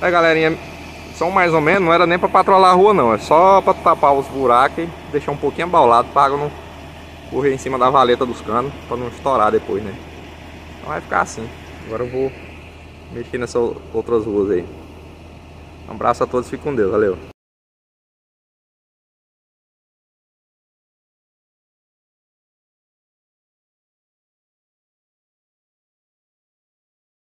É, galerinha, são mais ou menos, não era nem para patrolar a rua não, é só para tapar os buracos e deixar um pouquinho abaulado para água não correr em cima da valeta dos canos, para não estourar depois, né? Então vai ficar assim. Agora eu vou mexer nessas outras ruas aí. Um abraço a todos, fique com Deus, valeu.